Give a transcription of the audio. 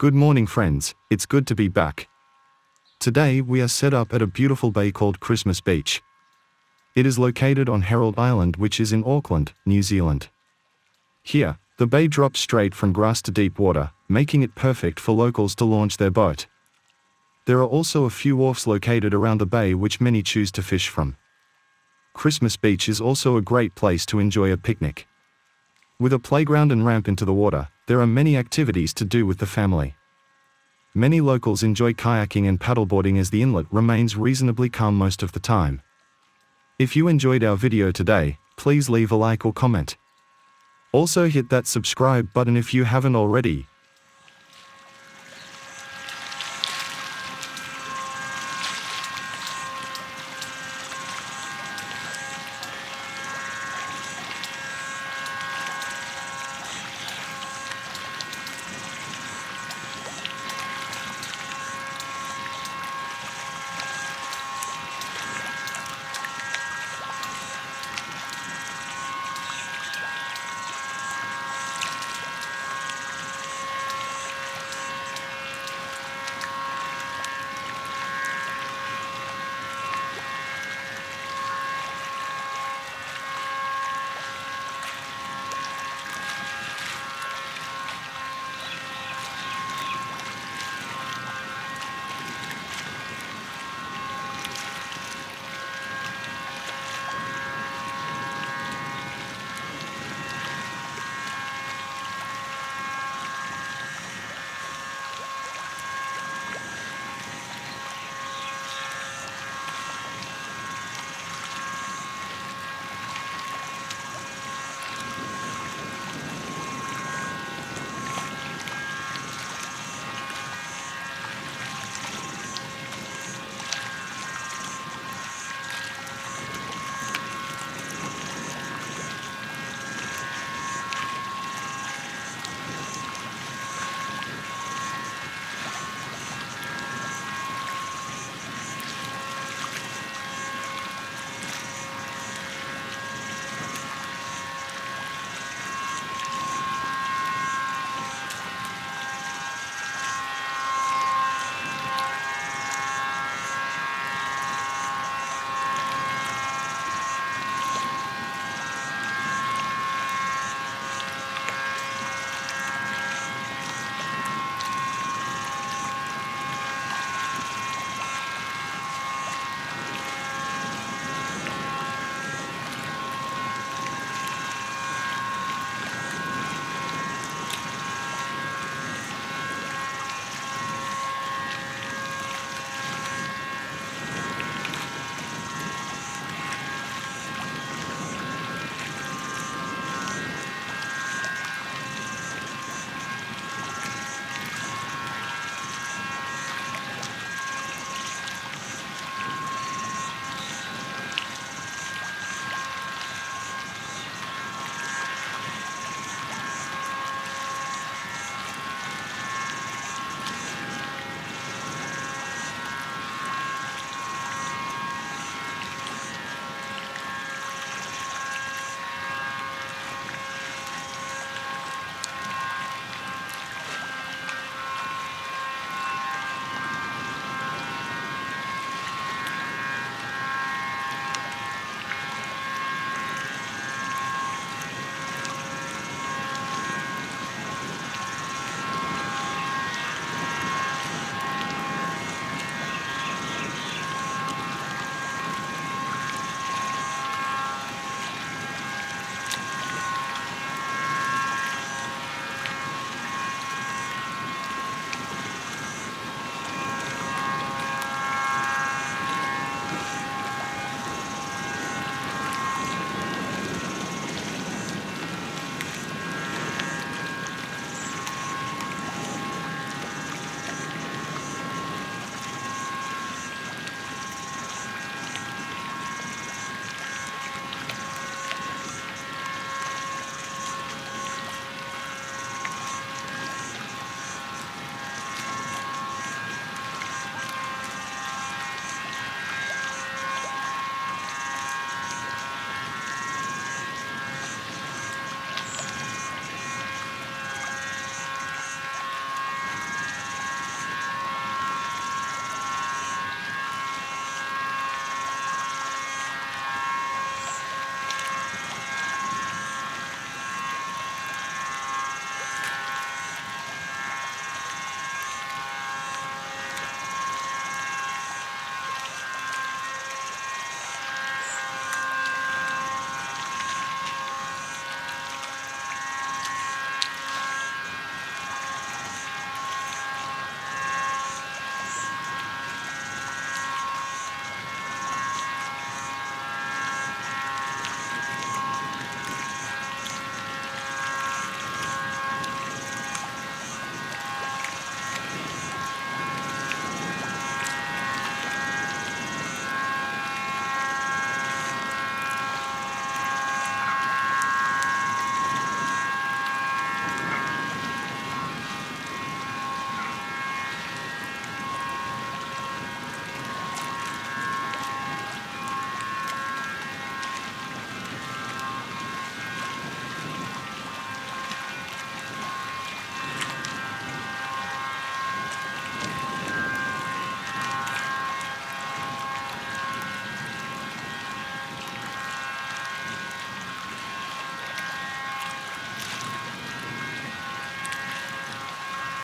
Good morning, friends, it's good to be back. Today we are set up at a beautiful bay called Christmas Beach. It is located on Herald Island, which is in Auckland, New Zealand. Here, the bay drops straight from grass to deep water, making it perfect for locals to launch their boat. There are also a few wharfs located around the bay which many choose to fish from. Christmas Beach is also a great place to enjoy a picnic. With a playground and ramp into the water, there are many activities to do with the family. Many locals enjoy kayaking and paddleboarding as the inlet remains reasonably calm most of the time. If you enjoyed our video today, please leave a like or comment. Also hit that subscribe button if you haven't already,